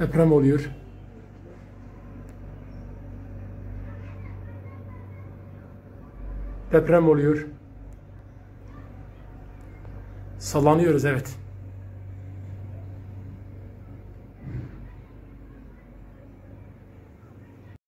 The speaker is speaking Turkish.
Deprem oluyor. Deprem oluyor. Sallanıyoruz evet.